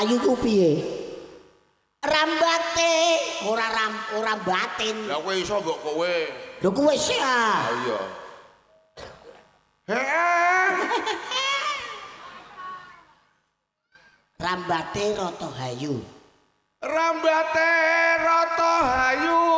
rambaten rondo ayu ku piye? Rambate ora ram ora batin Lah kowe iso mbok kowe? Lho kuwi sih ah. Iya. Heeh rambate rata hayu Rambate rata hayu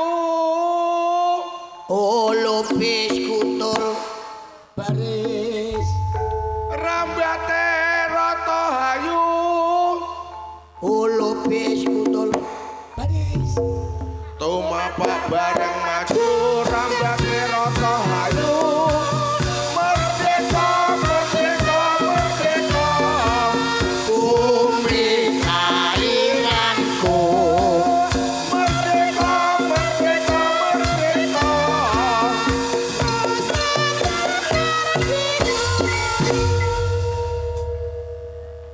kairanku. Merdeka, merdeka, merdeka.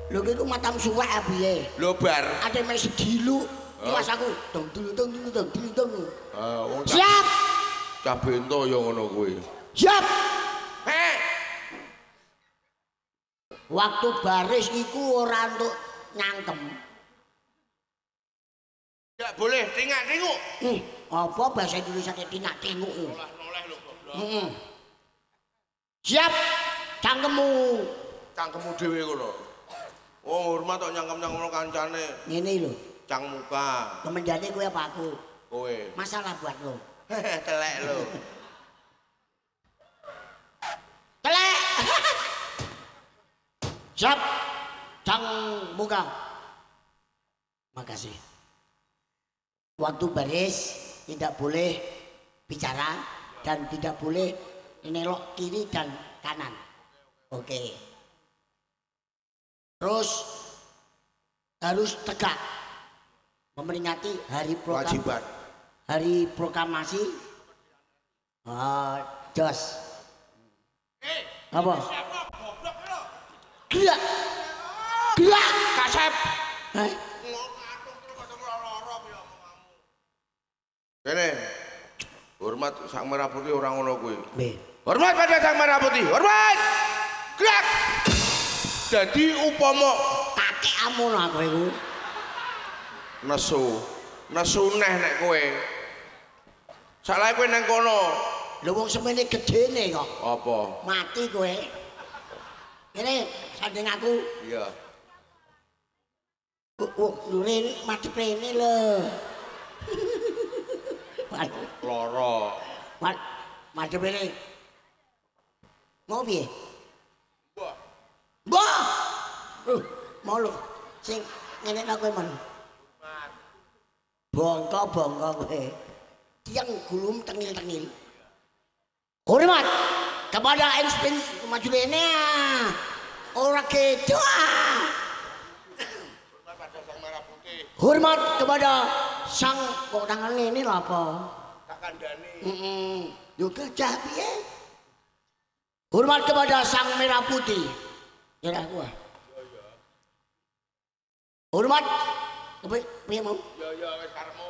Lho iku matam suwek piye? Lho bar. Ade mek sedilu iwas aku. Dong dulu dong dulu dong dulu dong Ah, wong siap! cah bento ya ngono kuwi. Siap! Heh waktu baris iku ora untuk nyangkem. Tidak boleh tingak-tinguk hmm, apa bahasa Indonesia tinak tenguk Noleh lho goblok. Heeh. Siap! Cangkemmu. Cangkemmu dhewe kono Oh hormat kok nyangkem-nyangkem kancane. Ngene lho, cang muka kemendane kowe apa aku? kowe Masalah buat lo. telek lho Telek. Siap. Cang muka. Makasih. Waktu baris tidak boleh bicara dan tidak boleh nelok kiri dan kanan. Oke. Terus harus tegak memperingati hari proklam wajiban hari proklamasi. Ah jos. Apa? gerak. Gerak. Kasep. Hah? kene hormat sang merah putih orang ngono kuwi. Hormat pada sang merah putih hormat! Gerak! Jadi upama kakek amono aku iku nesu. Nesu neh nek kowe. Salah kowe nang kono. Lho wong semene gedene kok apa? Mati kowe. Ini sanding aku. Iya. Oh lure madhep rene lho. Waduh, loro mad- madhep rene. Mau piye? Mbah. Mbah. Uh, mau lho. Sing ngene kowe men. Bongko-bongko kowe. Tiang gulum tengil-tengil. Hormat kepada Einstein maju rene. Ora gitu pada sang merah putih Hormat kepada sang kok tangan ini apa? tak kandani Heeh. Yo gajah piye? Hormat kepada sang merah putih. Ya aku. ah. Hormat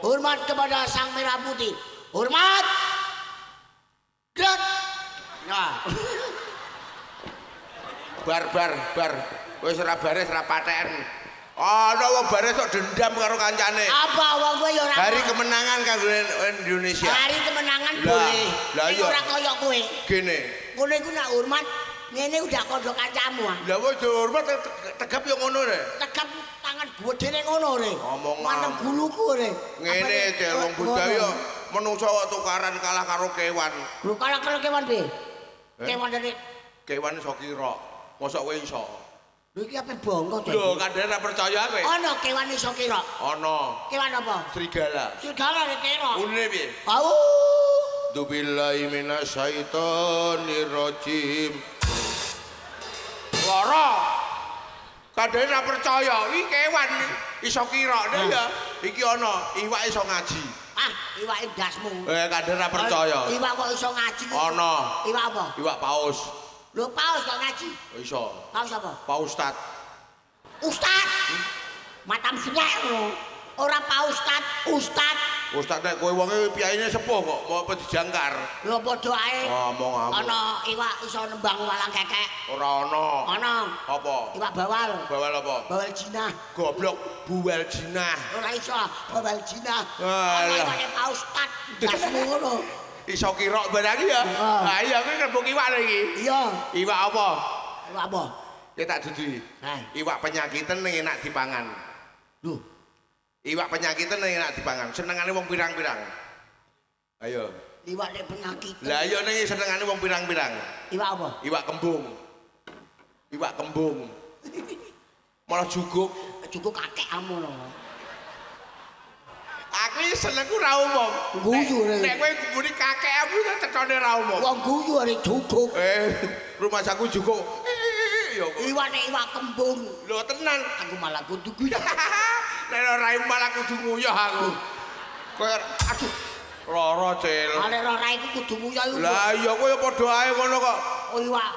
Hormat kepada sang merah putih. Hormat. Gerak. Nah, bar bar bar wis ora baris ora paten ana wong baris kok dendam karo kancane apa wong kowe ya ora hari kemenangan kanggo Indonesia Hari kemenangan Lah, boleh. lah iya. ora kaya kowe. gini Kowe iku nak hormat ngene udah kodho kancamu. ah. lah dihormat te- tegap yo ngono re Tegap tangan gedene ngono re. Omongan. Manem guluku re. ngene eh, budaya menungso kok tukaran kalah karo kewan Lho kalah kalau kewan piye? Eh? Kewan dari kewan iso kira mosok kowe iso Lho iki ape bongko to. lho kadang ora percaya kowe Ana kewan iso kira. ana Kewan apa? serigala Serigala kira. unine piye Au. Dubillahi minasyaitonir rajim. Lara. Tandane ora percaya. Iki kewan iso kira Ah. ya. Iki ana iwak iso ngaji. Ah, iwak dasmu. Eh kadang ora percaya. Iwak kok iso ngaji? Ana Iwak apa? iwak paus. Lho paus kok ngaji. Iso. Paus apa? Paus Ustad. Ustad. Matam senyek lho. Ora paus ustad, ustad. Ustad nek kowe wonge piyaine sepuh kok mau apa dijangkar. Lho padha ae. Ngomong aku. Ana iwak iso nembang walang kekek. Ora ana. Ana Apa? iwak bawal. Bawal apa? Bawal jinah. Goblok buwel jinah. Ora iso bawal jinah. Ana iwake paus ustad. Dasmu ngono. Iso kira barang ya. Ha iya kuwi kembung iwak lho iki. Iya. Iwak apa? Iwak apa? Ya tak dudui. Nah, Iwak penyakitan ning enak dipangan. lho. Iwak penyakitan ning enak dipangan. Senengane wong pirang-pirang. Ayo. Iwak nek penyakit. Lah iya ning senengane wong pirang-pirang. Iwak apa? Iwak kembung. Iwak kembung. Malah juguk. Cukup kakekmu lho. Aku iki senengku ra umum. Guyu, Rek. Nek kowe nguni kakekmu itu cetone ra umum. Wong guyu are cukup. Eh, rumah saku juguk. Ya kok. Iwak nek iwak kembung. Lho tenan. Aku malah kudu guyu. Nek ora malah kudu nguyah aku. Kowe aduh lara cil. Nek ora iku kudu nguyu iku. Lah iya kowe padha ae ngono kok. Oh, iwak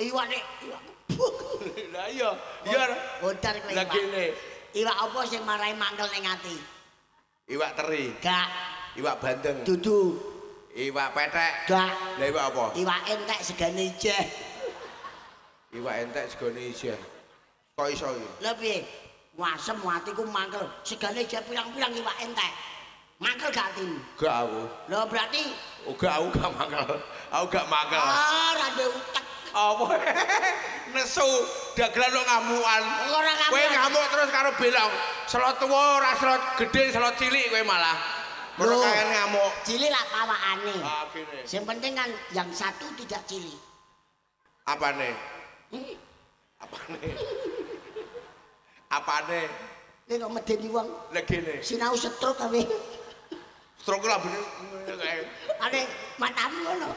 iwak nek iwak kembung. Lah iya, iya. Bodar kowe. Lah kene. Iwak apa sing marai mangkel ning ati? Iwak teri, Gak iwak bandeng, dudu. iwak petek. Gak Lah iwak apa? iwak entek segane ijeh. Iwak entek segone isih. Kok iso iki? Lha piye? Wasem atiku mangkel. Segane ijeh pirang-pirang iwak entek. Mangkel gak atimu? Gak aku. Lho berarti Uga aku gak mangkel. Aku gak mangkel. ah rada utek. Apa? Nesu dagelan kok ngamukan. Ora kamu. Kowe ngamuk terus karo bilang, selot tuwa ora selot gedhe, selot cilik kowe malah. Loh. kangen ngamuk. Cilik lah pawakane. Ah. Yang penting kan yang satu tidak cilik. Apane? Apane? Apane? Ini kok medeni wong Lah kene. sinau setruk kabeh. Stroke lambene kayak Ade matamu ngono.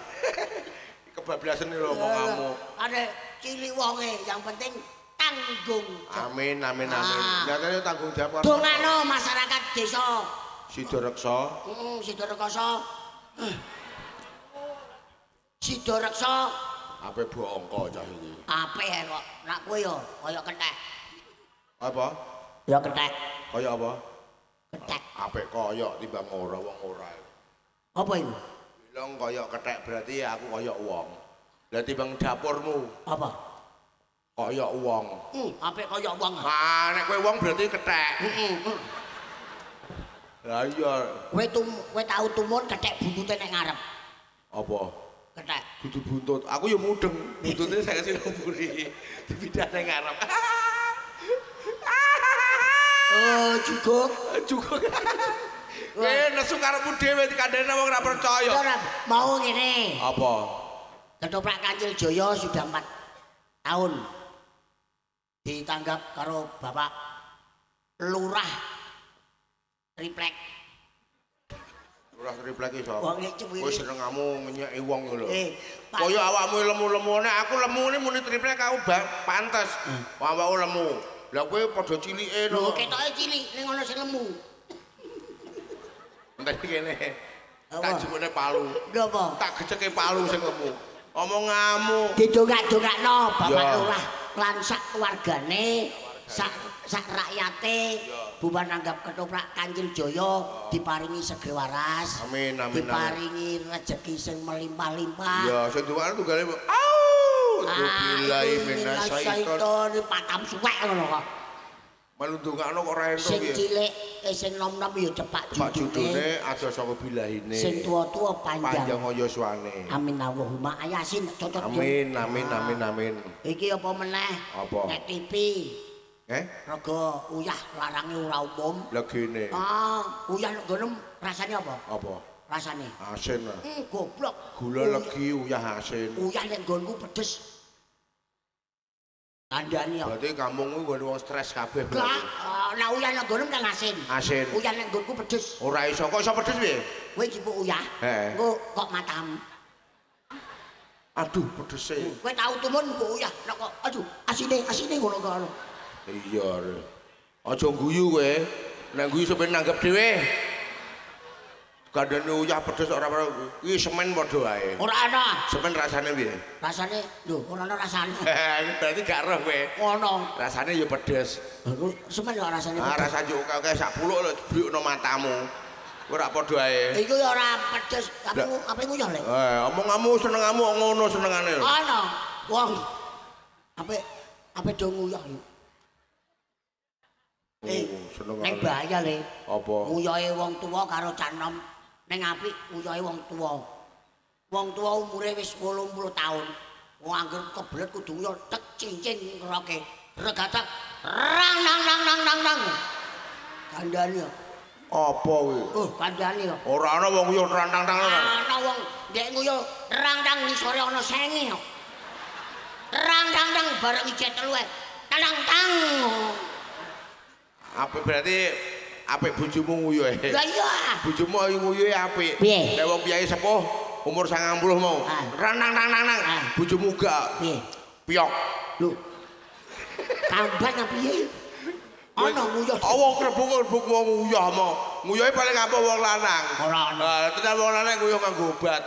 kebablasan lho ngomong ngamuk. Ade cilik wonge, yang penting tanggung. Amin amin amin. Ah. Nyatane tanggung jawab Dongano masyarakat desa. Sida reksa. Heeh, Sida Rekoso. Ape bu angka cah iki. apik ae kok. Nak kowe yo kaya kethek. Apa? Ya kethek, Kaya apa? kethek. Apik koyok timbang ora wong ora. Apa iku? Bilang koyok kethek berarti aku koyok wong. Lah timbang dapurmu Apa? koyok wong. Hmm, apik kaya wong. Ah, nek kowe wong berarti kethek. Heeh. heeh. Lah iya, Kowe tum kowe tau tumun kethek buntute nek ngarep. apa? Kethek. Kudu buntut. Aku ya mudeng. Buntutnya saya kasih lemburi. Dipindah nang ngarep. Oh, cukup. Cukup. Kowe nesu karepmu dhewe dikandani wong ora percaya. Mau ngene. Apa? Ketoprak Kancil Jaya sudah 4 tahun ditanggap karo Bapak Lurah Triplek. Ora triplek sapa? Wong iki cuwili. Kowe senengamu ngenyeki wong lho. Eh, Kaya awakmu lemu-lemu nek aku lemu ini muni triplek aku pantes. Awakmu lemu. Lah kowe padha cilike Lho, no. ketoke cilik ning ana sing lemu. Entek kene. Tak jupukne palu. Lho apa? Tak geceke palu sing lemu. Omong ngamuk. Didongak-dongakno Bapak. Lurah lan sak keluargane, sak sak rakyate Ya. Bubar nanggap ketoprak Kancil Jaya diparingi sege waras. Amin amin. Diparingi rezeki sing melimpah-limpah. Ya, sing duwane tunggale au. Ah, Billahi itu minasyaiton. minasyaiton, patam suwek ngono kok. Malu ndongakno kok ora entuk Sing piye. cilik, eh, sing nom-nom ya cepak Pak judune. judune aja saka bilahine. Sing tuwa-tuwa panjang panjang. kaya suwane. Amin Allahumma ayasin cocok. Amin amin amin amin. Iki apa meneh? Apa? Nek TV Eh, rega uyah larange ora umum. lah gene. Ah, uyah nek gonem rasane apa? Apa? Rasane. Asin lah. Hmm, goblok. Gula legi uyah asin. Uyah nek nggonku pedes. Kandhani ya. Berarti kampung kuwi nggon wong stres kabeh Gak, berarti. ah, nek uyah nek gonem kan asin. Asin. Uyah nek nggonku pedes. Ora iso kok iso pedes piye? Kowe jipuk uyah. Engko kok matamu. Aduh, pedese. Kowe tau tumun kok uyah nek kok aduh asine asine ngono kok. Iya. Re. Aja guyu kowe. Nek guyu sampe nanggep dhewe. Kandhane uyah pedes ora ora iki semen padha wae. Ora ana. Semen rasane piye? Rasane lho, ora ana rasane. Berarti gak roh kowe. Ono. Rasane ya pedes. Semen ya rasane. Ah rasa juk kaya sak puluk lho dibrukno matamu. Ora padha ae. Iku ya ora pedes, tapi apa nguyah le? Eh, omonganmu senengamu ngono senengane. Ana. Wong ape ape do nguyah yo. Eh, ning kali. bahaya le. Apa? Nguyahe wong tuwa karo cah nom. Ning apik nguyahe wong tuwa. Wong tuwa umure wis 80 taun. Wong angger kebelet kudu nguyah tek cincin ngeroke. Regatak rang nang nang nang nang nang. Kandhane yo. Apa kuwi? Oh, kandhane yo. Ora ana wong yo rantang-tang ora. Ana wong ndek nguyuh rang nang ngisore ana senge yo. Rang nang nang bareng ijet telu ae. Tang tang. Apik berarti apik bojomu nguyuh. Lah iya. Bojomu ayo nguyuhe apik. Piye? Nek wong piyayi sepuh umur 90 mau. Ah. Ranang nang nang nang. Ah. Bojomu gak Piye? piyok. Lho. Kamban apa piye? Ana nguyuh. Awong krebuk-krebuk wong nguyuh mau. Nguyuhe paling apa wong lanang. Ora ana. Ah, tenan wong lanang nguyuh nganggo obat.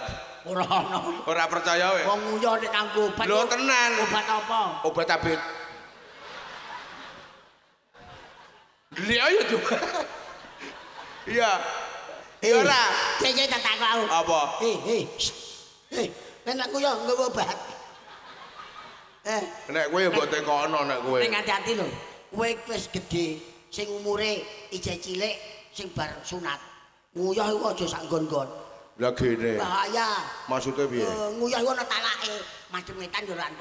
Ora ana. Ora percaya we. Wong nguyuh nek kanggo obat. Lho, tenan. Obat apa? Obat tabit. Lihat aja tuh. Iya. Iya ora. Cek cek tak takok. Apa? Eh, eh. shh. Eh, nek nguyuh nggawa obat. Eh, Nek kowe mbok tekono nek kowe. ning hati-hati lho. Kowe wis gedhe, sing umure ijeh cilik, sing bar sunat. Nguyuh iku aja sak nggon-nggon. Lah gene. Bahaya. Maksudnya piye? Eh, nguyah iku ana talake. Macem wetan yo ora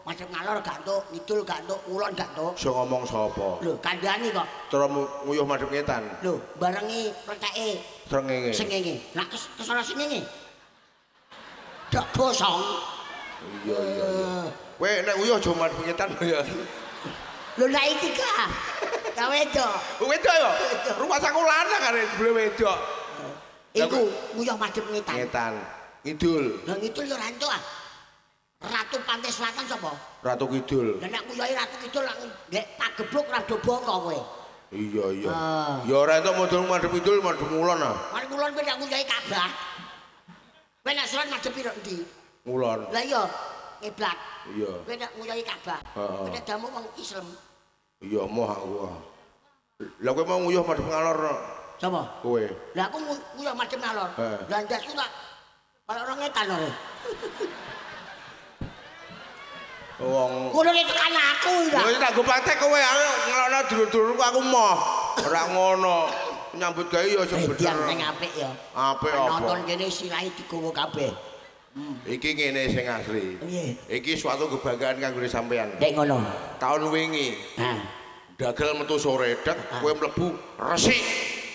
macem ngalor gak entuk, ngidul gak entuk, kulon gak entuk. Sing ngomong sapa? Lho, kandhani kok. Cara mu- nguyuh madhep ngetan. Lho, barengi preteke Srengenge. sengenge. Lah kes kesana sengenge. Dak bosong. Iya iya iya. Kowe nek nguyuh aja madhep ngetan ya. Lho lah iki ka. Ka wedok. Wedok ya? Rumah saku lanang arek jebule wedok. Iku nguyah madhep ngetan. Ngetan. Ngidul. Lah ngidul yo ora entuk ah. Ratu Pantai Selatan sapa? Ratu Kidul. Lah nek nguyahi Ratu Kidul lak ndek pagebluk ra do bongko kowe. Iya iya. Ah. Ya ora entuk model madhep kidul madhep ngulon ah. Mari kulon kowe nek nguyahi Ka'bah. Kowe nek salat madhep piro ndi? Ngulon. Lah iya, kiblat. Iya. Kowe nek nguyahi Ka'bah. Kowe nek damu wong Islam. Iya moh aku. ah. Lah kowe mau nguyuh madhep ngalor? Sapa? kowe. Lah aku ngu- nguyah madhep ngalor. Lah ndasku tak kalau orang ngetan ora. Wong Ngono nek tekan aku Lha ya. tak go praktek kowe ngelokno dulur-dulurku aku moh. Ora ngono. Nyambut gawe ya aja Eh, diam bener. apik ya. Apik Nonton apa? kene sirahe digowo kabeh. Iki ngene sing asli. Piye? Iki suatu kebanggaan kanggo sampean. Nek ngono. Tahun wingi Ha. dagel metu sore dek kowe mlebu resik.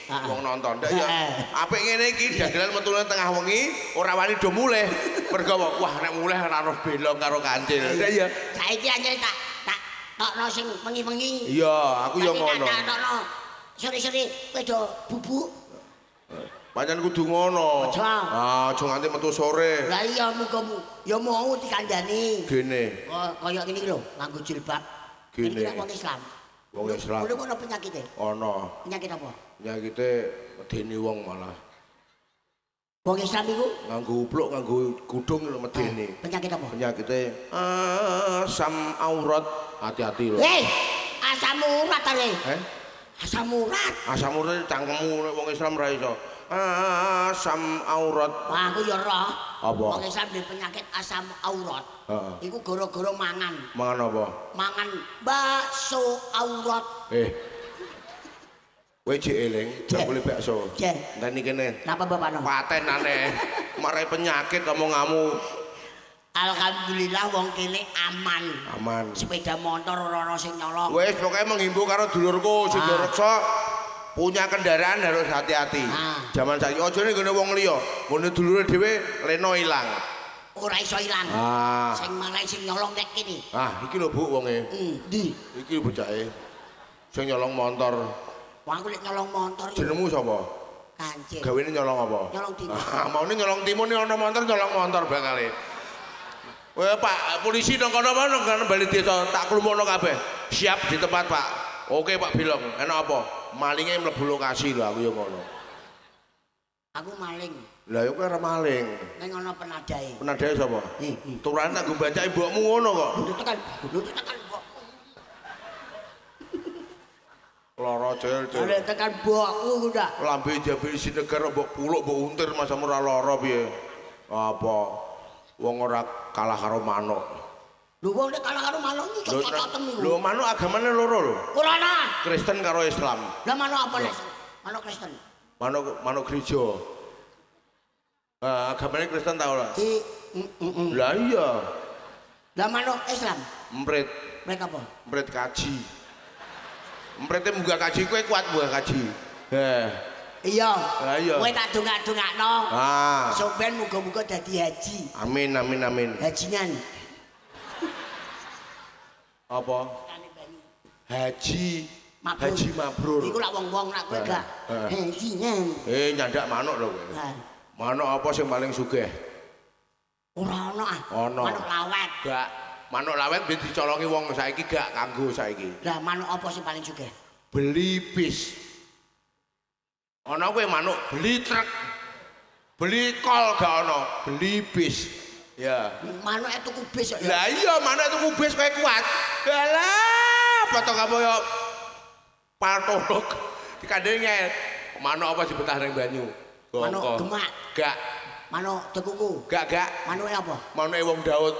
Ah. Wong nonton ndak ya. Ah. Apik ngene iki dagelan metune tengah wengi ora wani do mulih. Mergo wah nek mulih ora roh belong karo kancil. Ndak ya. Saiki anjir tak tak tokno sing wengi-wengi. Iya, aku ya ngono. Tak tokno sore-sore kowe do bubuk. Pancen kudu ngono. Aja. Ah, aja nganti metu sore. Lah iya muga mu ya mau dikandani. Gene. Kok kaya ngene iki lho, nganggo jilbab. Kira wong Islam. Wong Islam. Kulo ono penyakite. Ana Penyakit apa? Nyakite medeni wong malah. Wong Islam iku Nganggo upluk, nganggo kudung lho medeni. penyakit apa? Penyakite asam aurat. Hati-hati lho. Eh, asam urat ale. Eh? Asam urat. Asam urat cangkemmu wong Islam ra iso. Asam aurat. Wah, aku ya roh. Apa? Wong Islam duwe penyakit asam aurat. Heeh. Iku gara-gara mangan. Mangan apa? Mangan bakso aurat. Eh. Kowe jek eling, Jek. bakule bakso. Jek. Enteni kene. Napa? Paten aneh. Marai penyakit omongamu. Alhamdulillah wong kene aman. Aman. Sepeda motor ora ana sing nyolong. Wes pokoknya menghimbau karo dulurku sing Ah. reksa punya kendaraan harus hati-hati. Ah. Zaman saiki aja nek ngene wong liya, ngene dulure dhewe leno ilang. Ora iso ilang. Ah. Sing marai sing nyolong nek kene. Ah, iki lho Bu wonge. Hmm, ndi? Iki bocahe. Sing nyolong motor. Wong aku lek nyolong motor Jenengmu sapa? kancil. Gawene nyolong apa? Nyolong timun. Ah, maune nyolong timun nek ana motor nyolong motor bakale. Weh Pak, polisi nang kono apa nang bali desa tak klumpukno kabeh. siap di tempat Pak. Oke Pak Bilong, enak apa? Malingnya mlebu lokasi lho aku yo ngono. Aku maling Lah yo kowe ora maling. ning ana penadae. Penadae sapa? Turane tak nggo bacake mbokmu ngono kok. Lho tekan, lho tekan Lara cel cel. Ada tekan mbokku udah. Lambe jabe isi negara mbok puluk mbok untir masa ora lara piye? Apa? Wong ora kalah karo manuk. Lho wong nek kalah karo manuk iki cocok-cocokem iku. Lho manuk agamane loro lho. Ora ana. Kristen karo Islam. Lah manuk apa nek? Manuk Kristen. Manuk manuk gereja. Ah, agamane Kristen tau lah. Di mm, mm, mm. Lah iya, Lah manuk Islam. emprit, Mereka apa? emprit kaji. Empritnya munggah kaji kowe kuat munggah kaji. Heh. Iya. Lah iya. Kowe tak dongak-dongakno. Ah. Soben muga-muga dadi haji. Amin amin amin. Hajingan. Apa? Haji. Mabrur. Haji mabrur. Iku lak wong-wong lak kowe Eh, gak. eh. Hajingan. Eh nyandak manuk lho kowe. Manuk apa sing paling sugih? Ora ana ah. Manuk lawet. Gak. Manuk lawet ben dicolongi wong saiki gak kanggo saiki. Lah manuk apa sing paling sugih? Beli bis. Ana kowe manuk beli truk. Beli kol gak ana, beli bis. Ya. Manuk itu kubis kok ya. Lah iya manuk tuku bis kowe kuat. Lah, potong apa ya patolog. Dikandenge manuk apa dibetah ning banyu. Manuk gemak. Gak, Manuk tekuku. gak, gak. Manuke apa? Manuke wong Daud.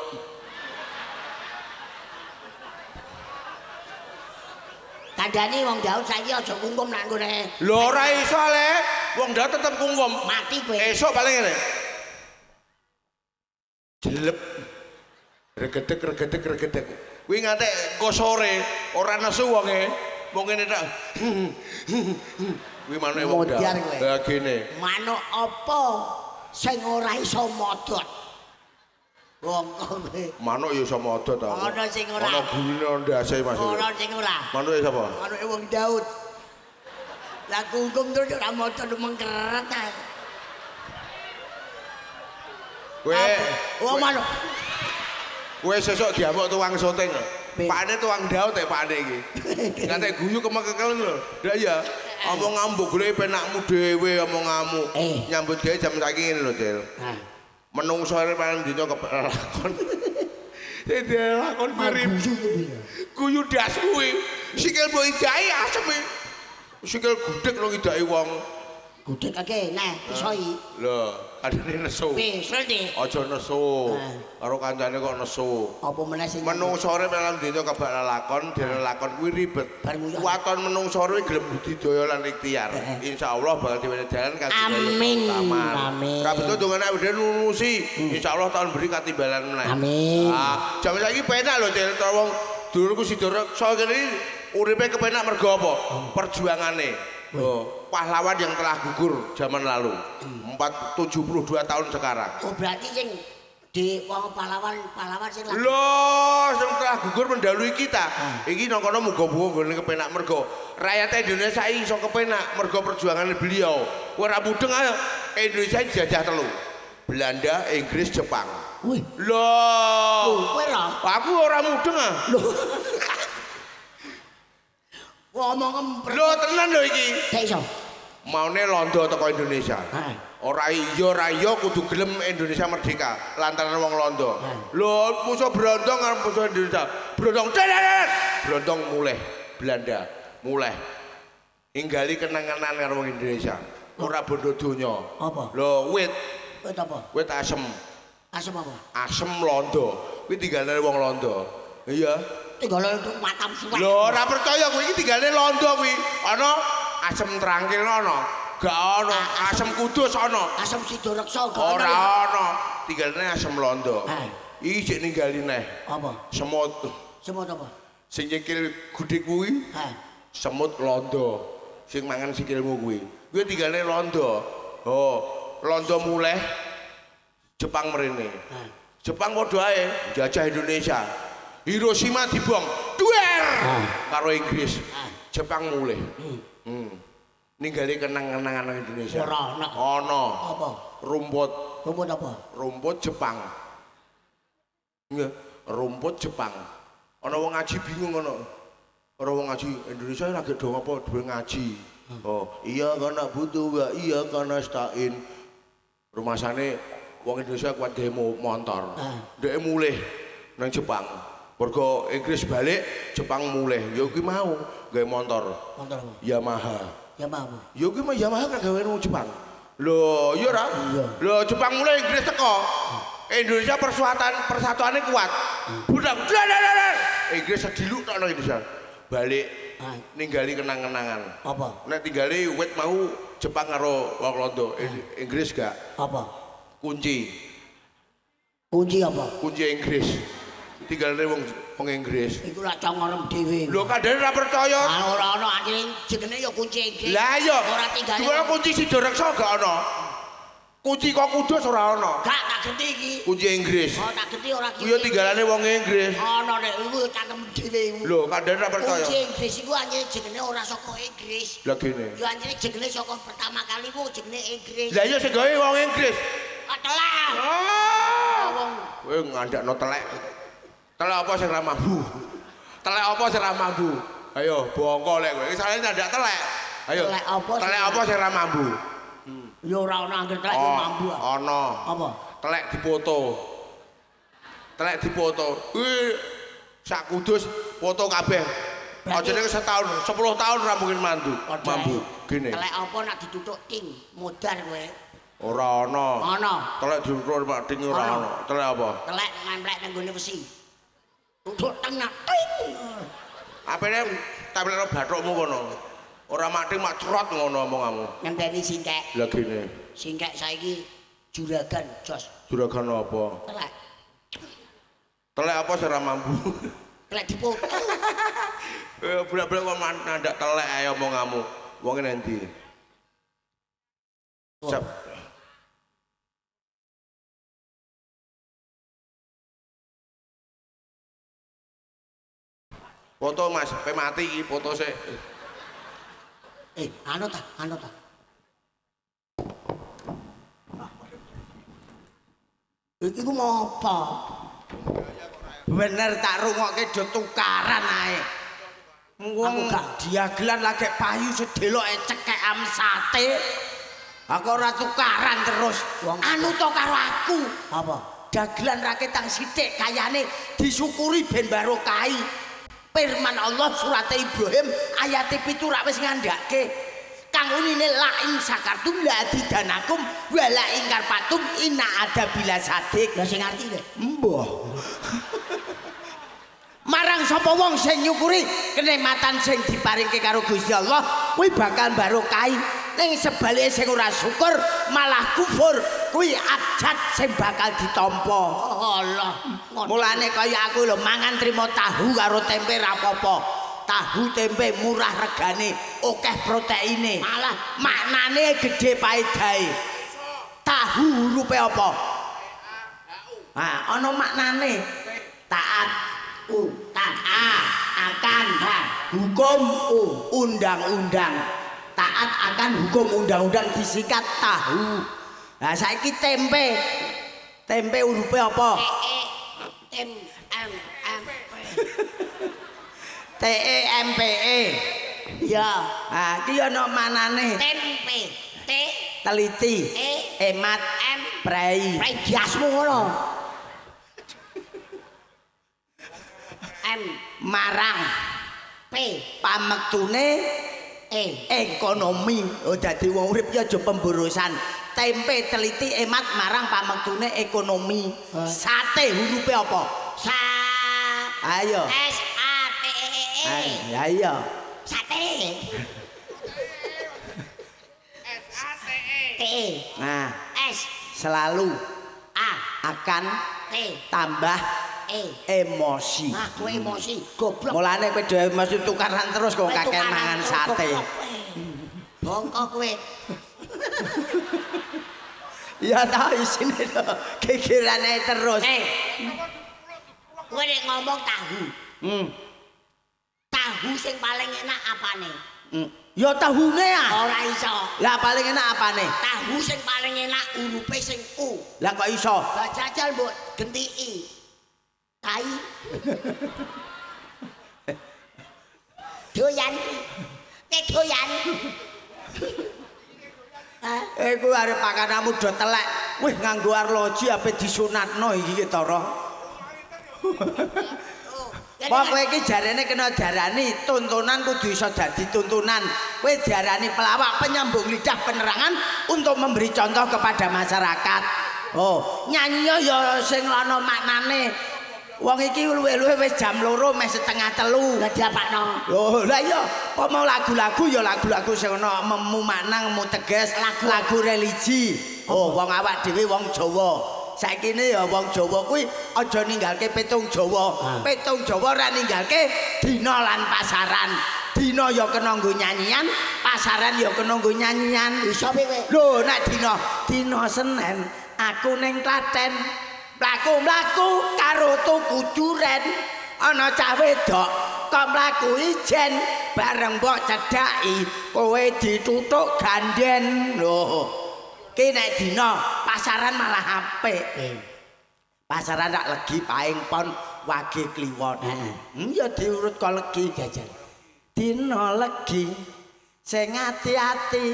Kandhane wong Daud saiki aja kungkum nang nggone. Lho ora iso le. Wong Daud tetep kungkum. Mati kowe. Esok paling ngene. Jelep. Regedek regedek regedek. Kuwi ngantek engko sore ora nesu wonge. Wong ngene tok. Kuwi manuke wong Daud. Ya gene. Manuk apa sing ora iso modot? Wong kowe. Manuk ya iso modot ta. Ana sing ora. Ana gulune ndase Mas. Ora sing ora. Manuke sapa? Manuke wong Daud. Lah kungkum terus ora modot mengkeret ae. Kowe Wong manuk. kowe sesuk diamuk tukang syuting. Pakne tukang Daud ya pakne iki. Ngantek guyu kemekekel lho. Lah iya. Omong ngambuk golek penakmu dhewe omong ngamuk. Eh. Nyambut gawe jam saiki ngene lho, Del. Nah, Menungso arep paling dina kepelakon. Dadi lakon mirip. Guyu das kuwi. Sikil mbok idai asem. e. Sikil gudeg nang idake wong. gudeg akeh nah pisoi. Lho, kadene nesu. Wis, Dik. Aja nesu. Eh. Karo kancane kok nesu. Apa meneh sing Menungso urip dalam dina kebak lakon, dene lakon kuwi ribet. Waton menungso kuwi gelem budidaya lan ikhtiar. Eh. Insyaallah bakal diwenehi dalan kanggo Amin. Hmm. Kabeh dongane awake dhewe nunusi. Insyaallah tahun beri katimbalan meneh. Amin. Ah, jaman saiki penak lho, Cil. Wong dulurku Sidoro so kene uripe kepenak mergo apa? Hmm. Perjuangane. Oh, pahlawan yang telah gugur zaman lalu. Hmm. 4 72 tahun sekarang. Oh berarti sing di wong pahlawan pahlawan sing lagi Loh, sing telah gugur mendahului kita. Iki nang kono muga-muga nggone kepenak mergo rakyat Indonesia iki iso kepenak mergo perjuangan beliau. Ora mudeng ayo Indonesia dijajah telu. Belanda, Inggris, Jepang. Wih, Loh, kowe ora aku ora mudeng ah. ngomong Loh, tenan lho iki. gak iso. Maune londo teko Indonesia. Heeh. Ora iya ora iya kudu gelem Indonesia merdeka lantaran wong londo. Lho, musuh brondong karo musuh Indonesia. Brondong dedet. Brondong mulai Belanda, mulai inggali kenanganan karo wong Indonesia. Ora bondo donya. Apa? Lho, wit, Kowe apa? wit asem. Asem apa? Asem londo. Kuwi tinggalane wong londo. Iya. Tinggal untuk matam suwek. Lho, ora percaya kuwi iki tinggalane londo kuwi. Ana asem trangkil ana. Gak ana, asem kudus ana. Asem sidoreksa gak Ora ono. ana, tinggalane asem londo. Eh. Iki jek ninggali neh. Apa? Semut Semut apa? sing nyekil gudhe kuwi semut londo. Sing mangan sikilmu kuwi. Kuwi tinggalane londo. Oh, londo muleh Jepang mrene. Heh. Jepang padha ae jajah Indonesia. Hiroshima dibom. Duer karo Inggris. Jepang mulih. Hmm. Hmm. Ninggali kenang-kenangan nang Indonesia. Ora ana. Ana. Apa? Rumput Rumput apa? rumput Jepang. Iya, rumput Jepang. Ana wong ngaji bingung ngono. Ora wong ngaji Indonesia lagi dong apa duwe ngaji. Oh, iya karena butuh wa iya karena stain. Rumasane wong Indonesia kuat gawe mo- motor. Ah. Dhek mulih nang Jepang. Mergo Inggris balik, Jepang mulih. Ya kuwi mau gawe motor Motor apa? Yamaha. Ya. Ya kuwi mah Yamaha kan gawe nang Jepang. Lho, iya ora? Iya. Lho, Jepang mulai Inggris teko. Indonesia persatuan persatuannya kuat. Budak. dar, dar. Inggris sediluk tok nang Indonesia. Balik Ah, ninggali kenang-kenangan. apa? Nek tinggali wit mau Jepang karo wong Londo, In- Inggris gak Apa? kunci. Kunci apa? Kunci Inggris. Tinggalane wong wong Inggris. Iku lak congorem dhewe. Lho kadang ora percaya. Ah, ora ana anjing jenenge ya kunci iki. Lah iya. Ora tinggal. Cuma kunci Sidoreksa gak ana. Kunci kok kudus ora ana. Gak tak genti iki. Kunci Inggris. Oh, tak genti ora Ku yo tinggalane wong Inggris. Ana nek iku cangkem dhewe iku. Lho, kadang ora percaya. Kunci Inggris iku anjing jenenge ora saka Inggris. Lah gini. Yo anjing jenenge saka pertama kali ku jenenge Inggris. Lah iya sing gawe wong Inggris. Atelah. Ah. Wong Kowe ngandakno telek. Telek apa sing ra mambu? Telek apa sing ra mambu? Ayo, bongko lek kowe. Saleh nyandak telek. Ayo. Telek apa sing Telek apa sing ra mambu? yo ora ana angger telek yo Oh, mambu. ah. Ana. Apa? Telek dipoto. Telek dipoto. Kuwi sak kudus foto kabeh. Aja nek setahun, 10 tahun ra mungkin mandu. Mambu. Gini. Telek apa nak ditutuk ting modar kowe. Ora ana. Ana. Telek diukur Pak Ding ora Ana. Telek apa? Telek ngemplek nang gone besi. Tutuk tengah ting. Apene tampilno bathukmu kono. Ora mating mak cerot ngono omonganmu. Ngenteni singkek. Lah gini. Singkek saiki juragan jos. Juragan apa? Telek. Telek apa sing ra mambu? Telek dipoto. Eh budak-budak kok man- nandak telek ae omonganmu. Wong endi? Sep. Foto Mas, pe mati iki foto sik. Eh, anu ta, anu ta. Iki ku mau apa? Bener tak rungokke do tukaran ae. Wong gak. diagelan lagi payu sedeloke cekek am sate. Aku ora tukaran terus. Wong- Anu to karo aku. Apa? Dagelan rakyat sithik kayane disyukuri ben barokai. Firman Allah surat Ibrahim ayat 7 rak wis ngandhake. Kang unine la ing sakartum la didanakum wa la ing karpatum inna ada bila sadik. Lah sing ngerti deh. Mbah. Marang sapa wong sing nyukuri kenikmatan sing diparingke karo Gusti Allah, kuwi bakal barokah. Ning sebalike sing ora syukur malah kufur, kuwi abjad sing bakal ditampa. Allah. Mulane kaya aku lho mangan trimo tahu karo tempe ra apa-apa. Tahu tempe murah regane, akeh proteine. Malah maknane gede paedahe. Tahu hurufe apa? Ah, ana maknane. Taat u taat akan ha. hukum undang-undang. Taat akan hukum undang-undang disikat tahu. Nah, saiki tempe. Tempe hurufe apa? T E M P E. ya Ah, iki ana manane. tempe t Teliti, e emat, m prei. Rai biasmu ngono. M marang P pamektune E ekonomi. Oh dadi wong urip ya aja pemborosan. Tempe teliti emat marang pamektune ekonomi. Sate hurufe apa? sa Ayo. S A T E E E Ya iya. sate T E Nah, S selalu A akan T tambah E emosi. aku emosi goblok Mulane kowe dhewe mesti tukaran terus kok Kowe kakek mangan sate. kowe. bongkok kowe Ya ta isine to. Kekirane terus. eh kowe nek ngomong tahu Hmm. tahu sing paling enak apane hmm. Ya tahune ah. ora iso Lah paling enak apane? tahu sing paling enak urupe sing u Lah kok iso? Lah jajal mbok gentiki. Tai. doyan ke doyan? Eh kuwi arep pakanamu do telek. Wih nganggo arloji ape disunatno iki. Oh, jadi Apa kowe iki jarene kena diarani tuntunan kudu iso dadi tuntunan. Kowe diarani pelawak penyambung lidah penerangan untuk memberi contoh kepada masyarakat. Oh, nyanyi ya sing ana maknane. Wong iki luwe-luwe wis jam loro meh setengah telu. Lah diapakno? Oh, lah iya, kok mau lagu-lagu ya lagu-lagu sing ana memu makna mu teges, Lagu. lagu religi. Oh, wong awak dhewe wong Jawa. Saiki ne ya wong Jawa kuwi aja ninggalke petung Jawa. Petung Jawa ora ninggalke dina lan pasaran. Dina ya kena nggo nyanyian, pasaran ya kena nggo nyanyian. Iso piye? Lho, nek dina dina Senin aku ning Klaten mlaku-mlaku karo tuku duren. Ana cah wedok kok mlaku ijen. Bareng mbok cedhaki kowe ditutuk ganden lho ki nek dina pasaran malah apik. Pasaran rak legi paing pon wage kliwon. Heeh. hmm, ya diurut kok legi Jajan. dina legi sing ati-ati.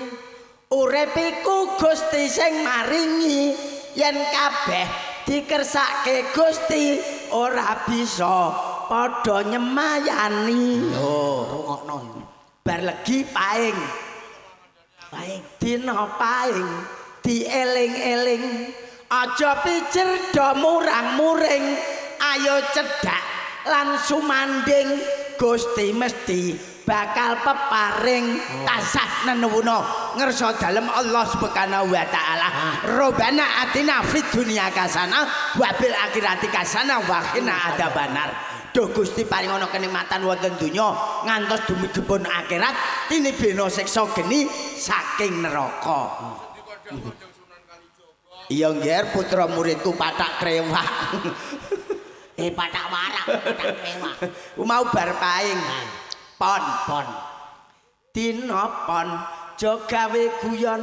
Urip iku Gusti sing maringi yen kabeh dikersake Gusti ora bisa padha nyemayani. Oh Rungokno. bar legi paing. Baik. dina paing dieling-eling. Aja pijer do murang-muring. Ayo cedhak lan sumanding. Gusti mesti bakal peparing. Tasah nenuwuna ngersa dalem Allah Subhanahu wa taala robana atina fid dunya kasana wa bil akhirati kasana wa qina adzabannar Duh Gusti paringono kenikmatan wonten donya ngantos dumedipun akhirat tinibena siksa geni saking neraka. Iya nggih putra muridku patak krewak. Eh patak warak, patak rewah. Ku mau bar paing. Pon, Pon. dina pon aja gawe guyon.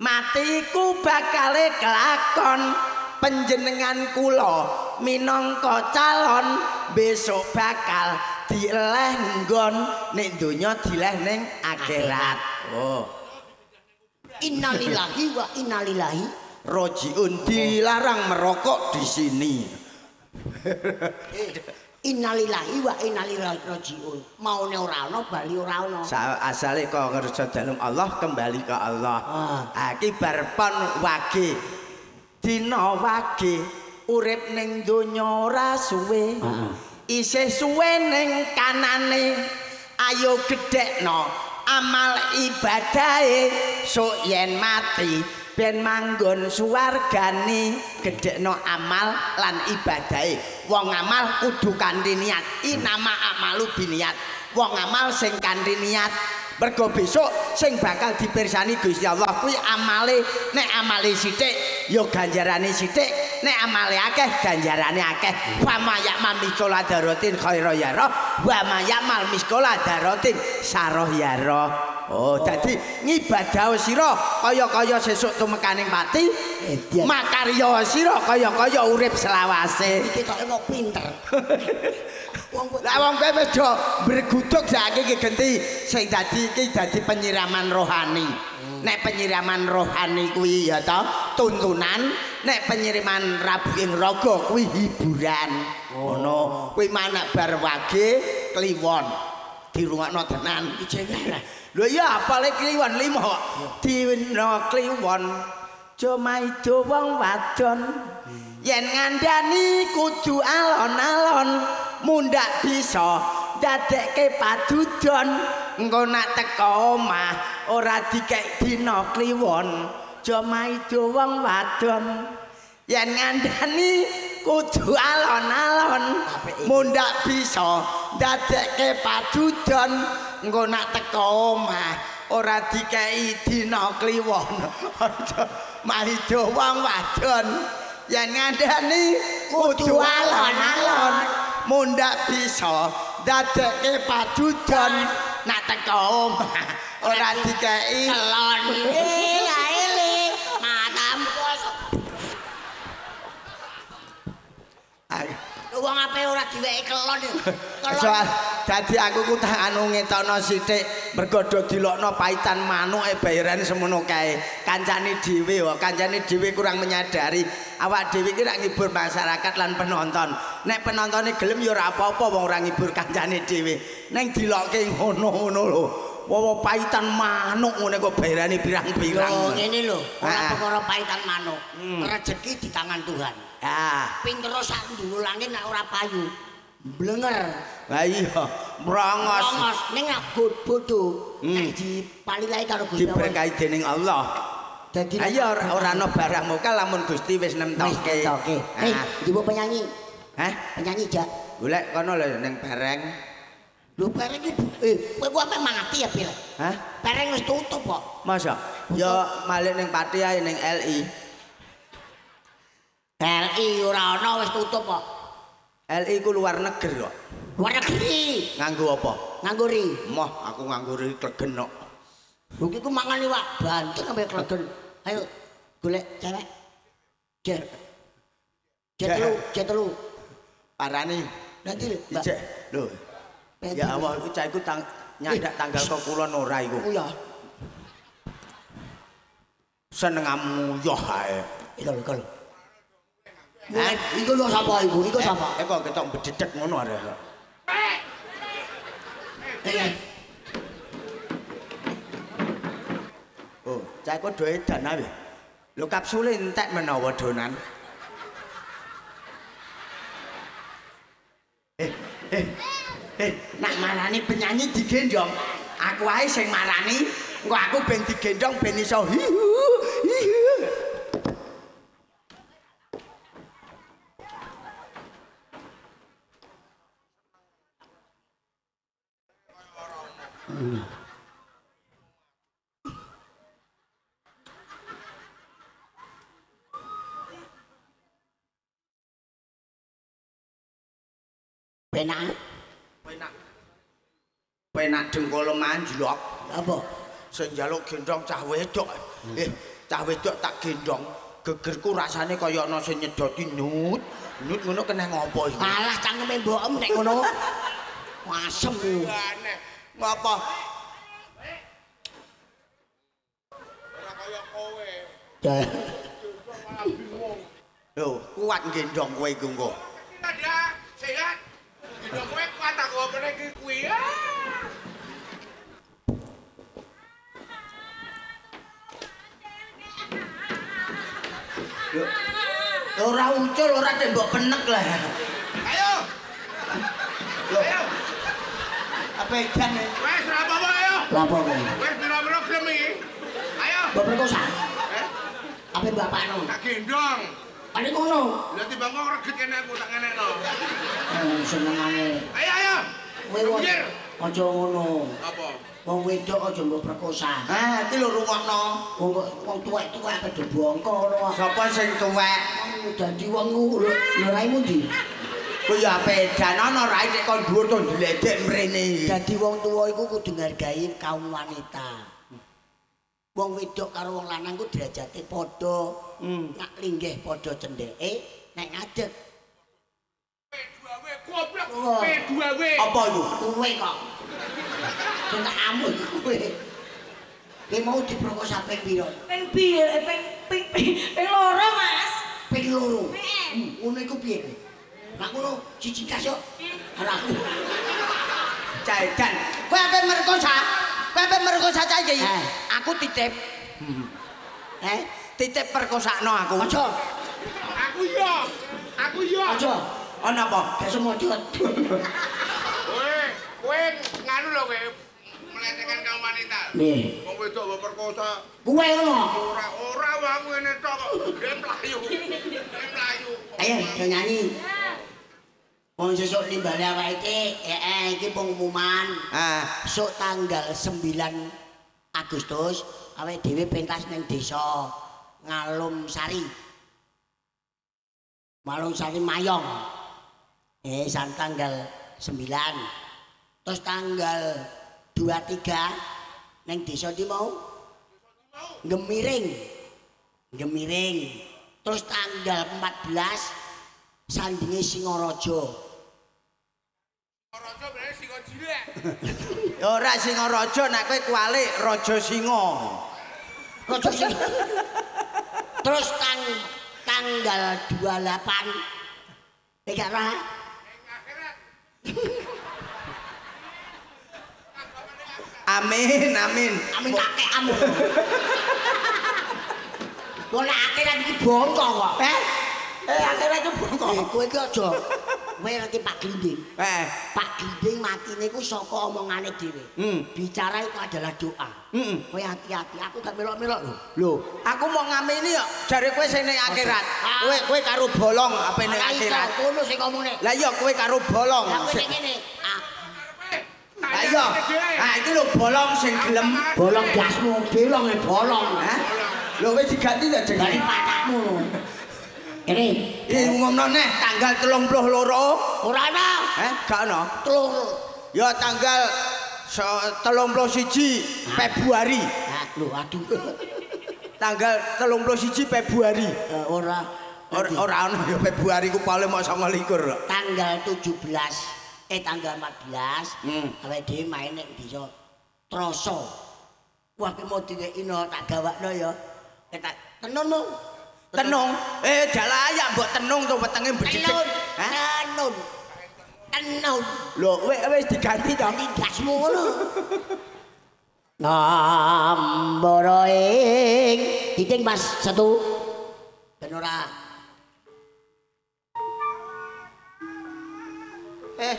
Matiku bakale kelakon. Panjenengan kula minangka calon besok bakal dieleh nggon nek donya dileh ning akhirat. Oh. Innalillahi wa innalillahi. Rojiun dilarang merokok di sini. Innalillahi wa innalillahi rajiun. Maune ora ana, bali ora ana. Sa asale kok kerja dalem Allah kembali ke Allah. Ah. Aki bar pon wage. Dina wage urip ning donya ora suwe. Isih suwe ning kanane. Ayo gedhekno amal ibadahe sok yen mati ben manggon suwargane gedhekno amal lan ibadahe. Wong amal kudu kanthi niat. Inama amalu biniat. Wong amal sing kanthi niat mergo besok sing bakal dipirsani Gusti Allah kuwi amale nek amale sithik ya ganjarane sithik nek amale akeh ganjarane akeh wa mayamal miskola darotin khaira yara wa mayamal miskola darotin saroh yara Oh, dadi ngibadah sira kaya-kaya sesuk tumekaning pati, Eh, makarya sira kaya-kaya urip selawase. Iki kok pinter. Wong kuwi Lah wong kowe wis do berguduk saiki iki genti sing dadi iki dadi penyiraman rohani. Nek penyiraman rohani kuwi ya to tuntunan, nek penyiraman rabu ing raga kuwi hiburan. Ngono. Kuwi manak bar wage kliwon. Dirungokno tenan. jengel. Lho iya apale kliwon? Limo kok. Dina kliwon. Jomaido wong wadon. Yen ngandani kudu alon-alon. Mundak bisa dadekke padudon. Engko nak teko omah ora dikek dina kliwon. Jomaido wong wadon. Yen ngandani kudu alon-alon. Mundak bisa dadekke padudon Engko nak teko omah ora dikei dina kliwon aja maido wong wadon yen ngandani kudu alon-alon mundak bisa dadekke padudon nak teko omah ora dikei Kelon. Eh. Wong ape ora diweki kelon. Kelon. Dadi aku ku tak anu ngetokno sithik mergo do dilokno paitan manuke bayaran semono kae kancane dhewe kok kancane dhewe kurang menyadari awak dhewe iki rak ngibur masyarakat lan penonton nek penontone gelem ya ora apa-apa wong ora ngibur kancane dhewe ning dilokke ngono-ngono lho Wawa paitan manuk ngene kok bayarane pirang-pirang. Yo ngene lho, ora Ah. perkara paitan manuk. Rezeki di tangan Tuhan. Ah, Pinter sak ndulu langit nek ora payu. Blenger. lah iya, merongos. Ngongos ning bod bodho. Nek dipalilahi karo Gusti Allah. Diberkahi dening Allah. Dadi Ayo ora ana barang muka lamun Gusti wis Wis nemtoke. oke. Eh, Ah. jiwo penyanyi. Hah? Penyanyi jak. Golek kono lho ning bareng. Lho bareng iki eh kowe ku ampe mati ya, Pil. Hah? Bareng wis tutup kok. Masa? Ya malik ning Pati ae ning LI. LI ora ana wis tutup kok. LI ku luar negeri kok. Luar negeri. Nganggo apa? Nganggo ri. Moh aku nganggo ri klegen kok. Iki ku mangan iwak banting sampe klegen. Ayo golek cewek. Jet Cek. telu, jet telu. Parani. Nanti Mbak. Lho. Ya Allah iku cah iku tang nyandak tanggal kok kulon ora iku. Oh ya. Senengamu yo ae. Iku lho, iku lho. Mulai, iku lho sapa iku? Iku sapa? Eh kok ketok bededek ngono are. Eh, Oh, cah iku do edan ae. Lho kapsule entek menawa donan. Eh, eh, eh, nak marani penyanyi digendong. Aku ae sing marani, engko aku ben digendong ben iso hihu, penak. Penak. Penak dengkul manjlok. Apa? Sing njaluk gendong cah wedok. Eh, cah wedok tak gendong. Gegerku rasane kaya ana sing nyedoti nut. Nut ngono kena ngopo iki? Alah cangkeme mbokem nek ngono. Wasem ku. Aneh. Ngapa? Ora kaya kowe. Lho, kuat gendong kowe iku engko. Sehat. Gendong kowe kuat aku apa iki kuwi. Ah. Ora ucul, ora tembok penek lah. Ayo. Lho, Ayo. apa edan? Wes ora apa-apa ayo. Lapo kowe? Wes pira-pira gelem iki. Ayo. Mbok perkosa. Eh, Apa bapakno? tak gendong. Ane ngono. Lah timbang kok reget kene aku tak ngenekno. Oh, senengane. Ayo ayo. Kowe aja ngono. Apa? Wong wedok aja mbok perkosa. Ah, iki lho rungokno. Wong wong tuwek-tuwek padha bongko ngono. Sapa sing tuwek? Wong dadi wong lho lho raimu ndi? Ku ya apa edan ana rai nek kon dhuwur to diledek mrene. Dadi wong tuwa iku kudu ngargai kaum wanita. Wong wedok karo wong lanang ku derajate padha. Hmm. Nak linggih padha cendheke, nek ngadeg P2W goblok. Wah. P2W. Apa iku? kowe kok. Tak amun kowe. Kowe mau diperkosa ping pira? Ping piye? Eh, Ping ping ping ping loro, Mas. Ping loro. Heeh. Hmm, Ngono iku piye? kowe? Nak ngono cici kas yo. Ora aku. Cah edan. Kowe ape merkosa? Ape merkosa cah iki? Eh. Aku titip. Eh, Titip perkosakno aku. aja. Aku yo. Aku yo. Aja. Ana apa? Gak semodot. Kowe, kowe nganu lho kowe. Melecehkan kaum wanita. Nih, Wong wedok mbok perkosa. kowe ngono. Ora ora wong ngene tok kok. Dia mlayu. Dia mlayu. Ayo, yo nyanyi. Wong sesuk nimbali awake iki, eh, eh iki pengumuman. Ah, Sok tanggal 9 Agustus awake dhewe pentas ning desa Ngalum Sari. Malung Sari Mayong. Eh, san tanggal 9. Terus tanggal 23 ning desa di mau Gemiring. Gemiring. Terus tanggal 14 sandinge Singaraja. Ora singa raja nek kowe kualik raja singa. Raja sing Terus tang tanggal 28 Iki ora Amin, amin. amin kakekmu. Wong nek akhirat iki bongkok kok. Eh, eh akhirnya itu Eh, bongkok. kowe iki aja ngerti Pak Glinding. Eh, Pak Glinding matine iku saka omongane dhewe. Hmm. Bicara itu adalah doa. heeh. Kowe hati-hati, aku gak melok-melok lho. Lho, aku mau ngamini yo jare kowe sing ning akhirat. Ah. Kowe kowe karo bolong apa ning akhirat. Kono sing ngomongnya. Lah iya kowe karo bolong. Lah kowe kene. Ah, Lah iya. Ah iki lho bolong sing gelem. bolong dasmu, belong e bolong. Hah? Lho wis diganti ta Dari jenenge. patakmu. Ini Ih umumno neh tanggal 32. ora ana. Eh, gak ono. Telur. Ya tanggal so- 31 Februari. Ah, lho aduh. Tanggal 31 Februari. Eh, ora Ora ono ya Februari ku paling mok 29 kok. tanggal 17 eh tanggal 14 Hmm. awake dhewe main ning desa Troso. Wah ki mau dikekino tak gawakno ya. Eh tak tenun mu. Tenung. Eh dalayak mbok tenung to wetenge becicik. Tenun. Hah? Tenun. Tenun. Lho wis wis diganti to. Dasmu ngono. Ngambara ing diting Mas satu. Ben ora Eh.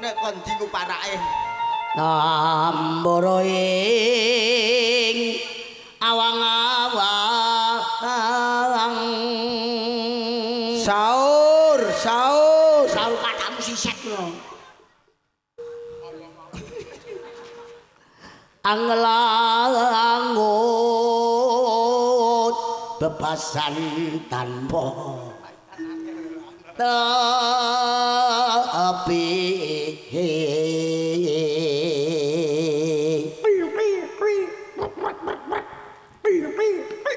Nek kondi ku parake. Ngambara ing awang-awang. Saur, saur. Saur patamu siset lho. Anglangut bebasan tanpa tapi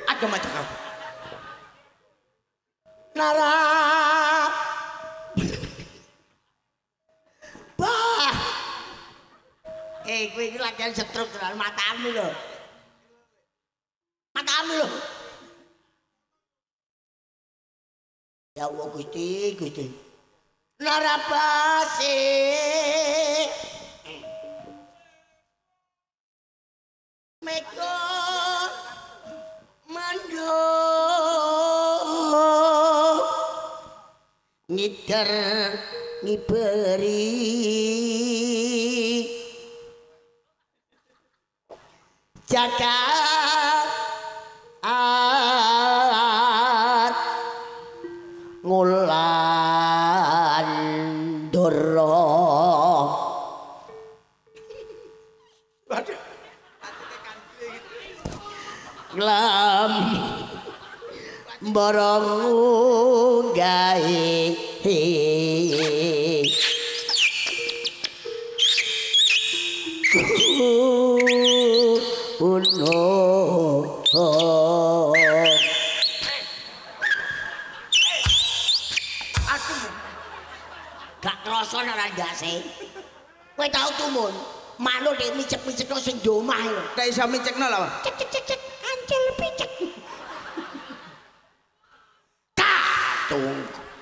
Aduh macam apa? Nara. Bah. Eh kowe iki latihan setruk tenan matamu lho. Matamu lho. Ya Allah Gusti Gusti. Narabase Meko Mando Ngiberi. Jaga at ngulan doro. Lam borong gae Ndase. Kowe tau tumun, manuk nek micek-micekno sing di omah lho. Nek iso micekno lho. Cek cek cek cek kancil picek.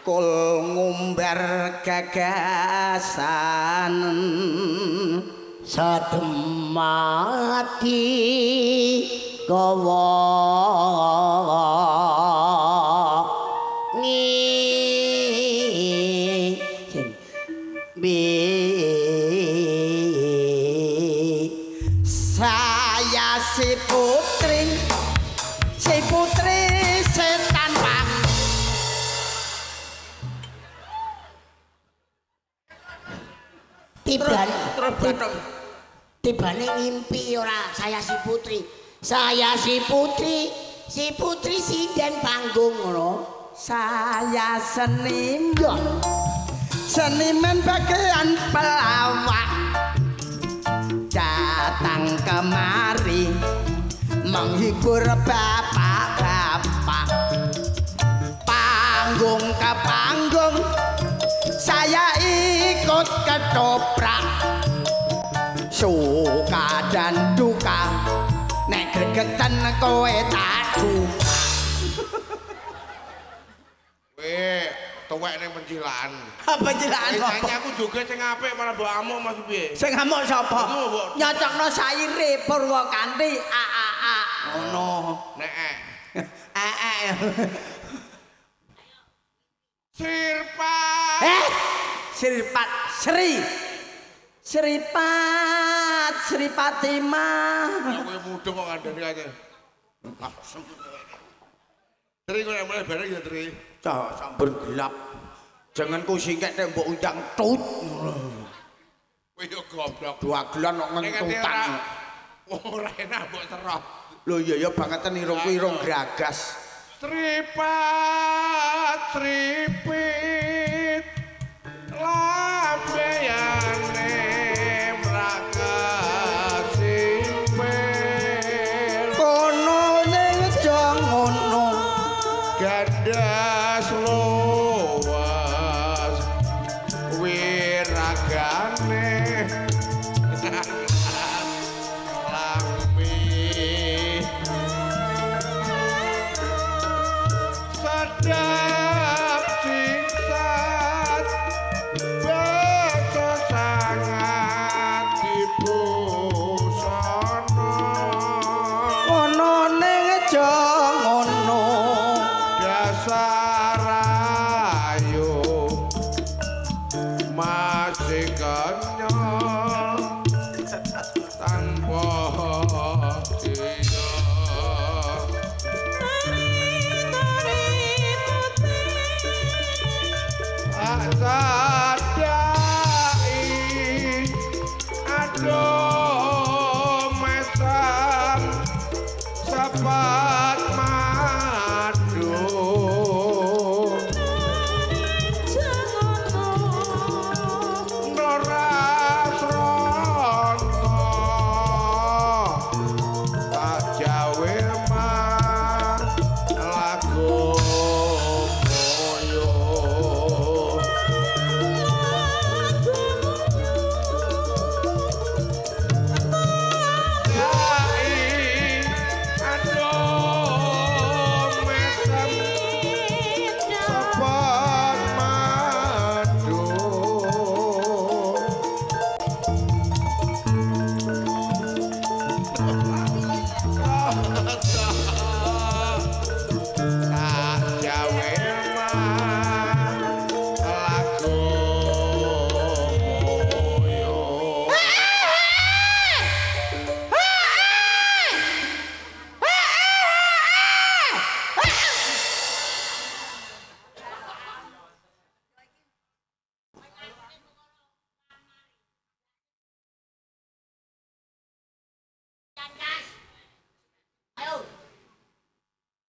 Tungkul ngumbar gagasan. Sademati gawa batok tibane ngimpi ora? Saya si putri. Saya si putri si putri sinden panggung ngono. Saya seniman yo seniman bagian pelawak. Datang kemari menghibur bapak-bapak. Panggung ke panggung saya ikut ke ketoprak dan duka. Nek gregeten kowe tak duka Weh, tuwek ning pencilaan. apa Wis nyanyi apa? aku joget sing apik malah mbok amuk Mas piye? sing ngamuk sapa? Nyocokno saire Purwakanti a a a. Ngono. Nek eh. eh eh Sirpa. eh Sripat Sri Sripat Sri Fatimah Kowe mudeng kok ngandani aja. Tri kok mulai bareng ya Tri. Cah sampun gelap. Jangan ku singkat nek mbok undang tut. Kowe yo goblok. Dua gelan kok Nek ngerti ora ngentutan. ora enak mbok serot. Lho iya ya bangeten irung ku irung gragas. Tripat tripit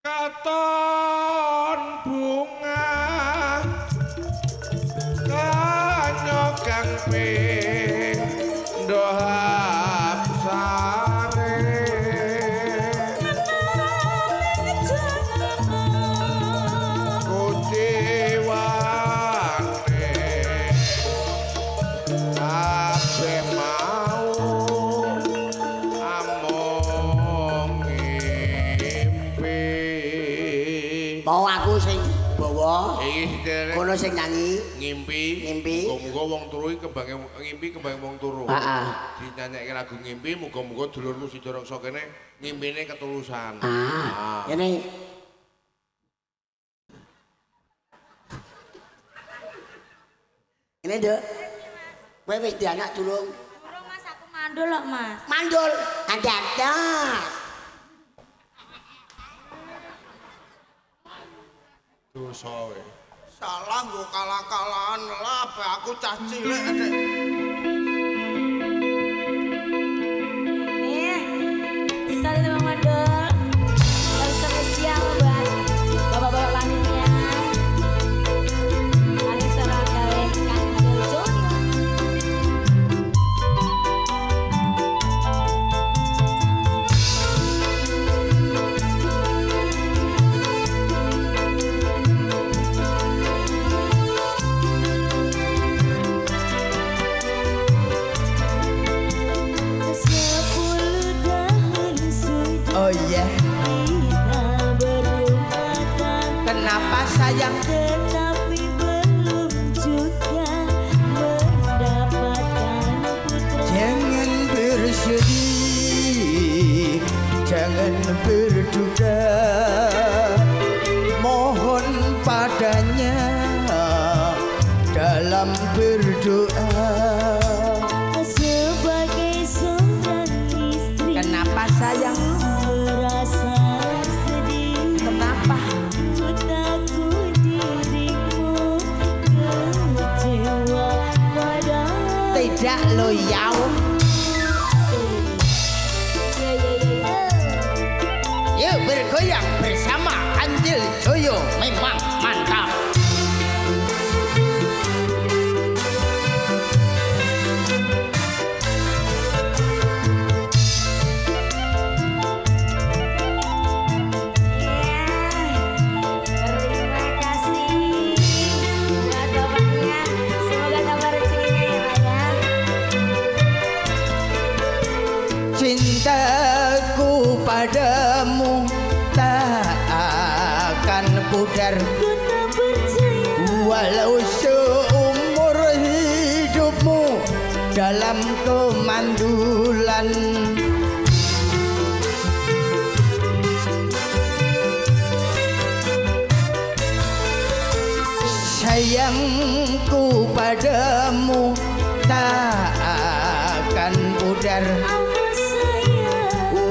Catar. Turu iki kembange ngimpi kembange wong turu Heeh. dinyanyekke lagu ngimpi muga-muga dulurmu sida reksa kene ngimpine ketulusan Ah, ini Ini, Dek. Kowe wis di anak tulung Durung Mas aku mandul kok Mas. mandul andadas. dosa we Salah nggo kalah-kalahan lah aku cah cilik Dek. Oh yeah Kenapa sayang? Tetapi belum juga mendapatkan putra Jangan bersedih Jangan berduka.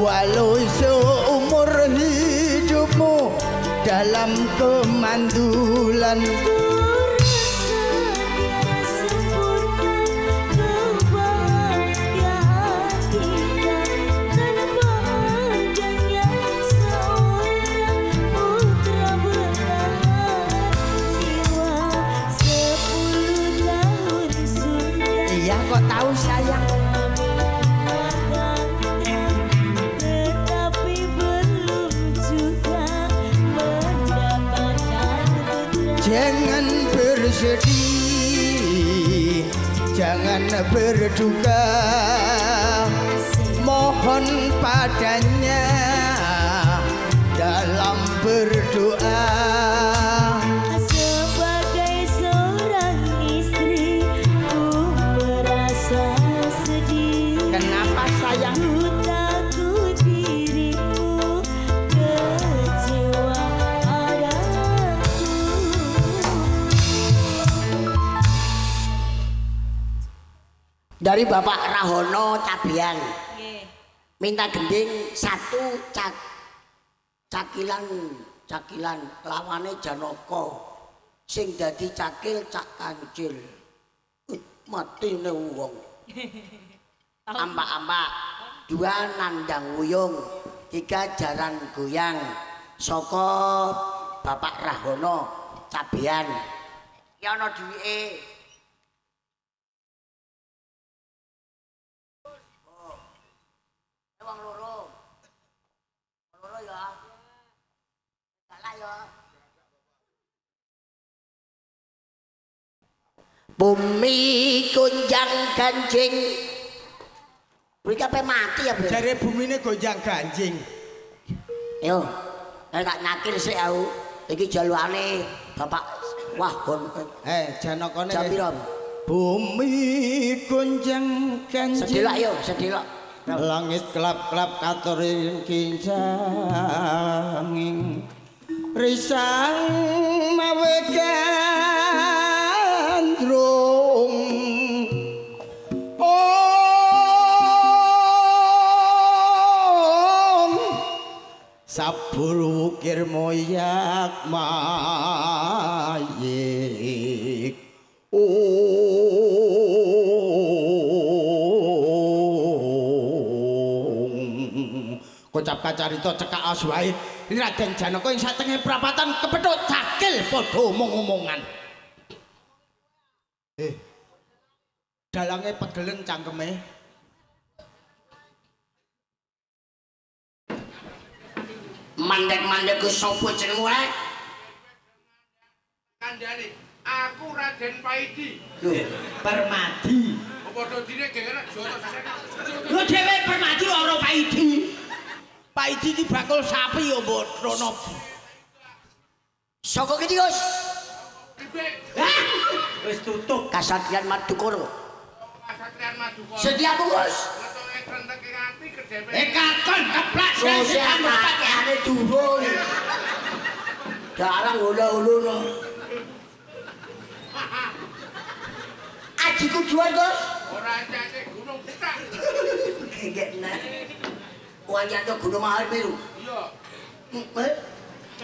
Walau seumur hidupmu dalam kemandulan berduka Dari Bapak Rahono Cabian. Minta gending satu cak cakilan cakilan lawane Janaka sing dadi cakil cak kancil. Uh, Matine wong. Ambak-ambak, dua nandang wuyung, tiga jaran goyang. Saka Bapak Rahono Cabian. Ya ana duwike wong loro. Wong Loro ya. Salah ya. Bumi gonjang ganjing. Kuwi kape mati ya, Bro. Jare bumine gonjang ganjing Yo. Nek tak nyakil sik aku. Iki jalukane Bapak Wahon. Eh janakane Jam piro? Bumi gonjang ganjing Sedelok yo, sedelok. Langit kelap-kelap katorin kincanging Risang mawe gandrung Om. Sabur wukir moyak mayik. Om. Kocap kacarita cekak aswae Raden Janaka ing satengah prapatan kepethuk cakil padha omong-omongan Eh Dalange pegelen cangkeme Mandek-mandek ku sapa jenengmu ae? Kandhane, aku Raden Paidi. Lho, Permadi Padha dine gengene joto sesene. Lho dhewe permadi ora Paidi Paidi ki bakul sapi ya mbok Rono Saka kene Gus. Wis tutup. Kasatriyan Madukara. Kasatriyan Madukara. Setiapu Gus. Eh kakon keplak Sosial kakeane durung. Darang ula-uluna. Ajiku jual, Gus. Ora jane gunung pitak. Enggak Wanyane Gunung Mahameru. Iya, Eh,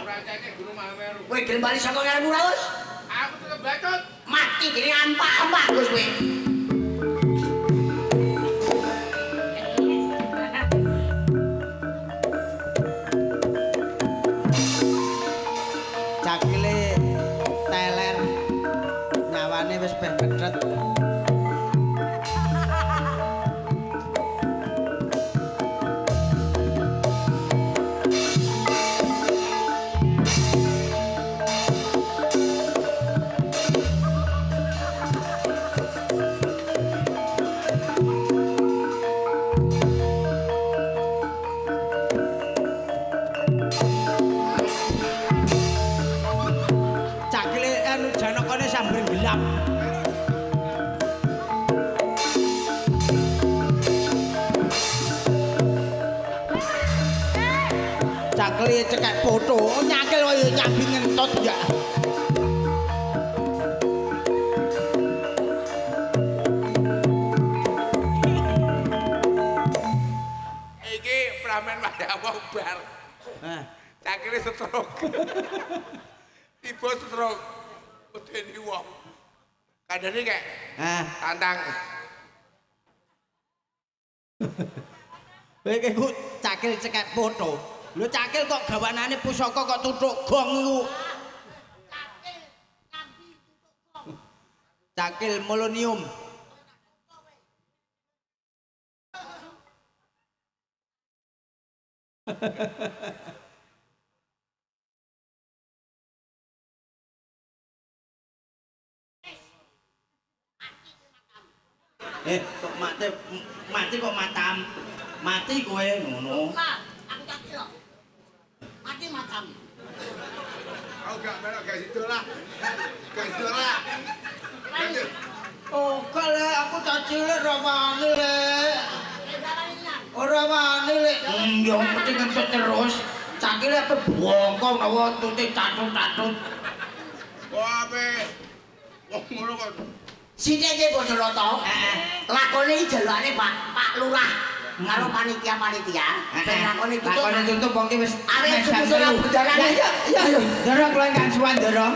ora jane gunung Mahameru. kowe gelem bali saka ngarepmu ra? Aku tetep bacot. Mati kene ampak-ampak, Gus kowe. Pramen wayah wong bar. Nah, Cakile stroke. Tiba stroke. Medeni wong. Kandhane kek nah, tantang. kowe iki ku cakil cekek foto. Lho cakil kok gawanane pusaka kok tutuk gong iku. Cakil molonium. Eh, kok mati mati kok matam. Mati kowe ngono. aku tak kira. Mati makam. Aku gak melok gak sido lah. Gak sido lah. Oh, kale aku tak cilik wani le. Ora wani le. Hmm, yo mesti ngentut terus. Cakile apa bongkong nawa tutik catut-catut. Wah, ape. Wong ngono kok. Sithik iki padha rata. Heeh. Lakone iki delokane Pak Pak Lurah karo panitia-panitia. Ben lakone tutup. Lakone tutup wong ki wis susu telu. rambut darane. Ya, ya, ya. Ndoro kula ingkang suwan ndoro.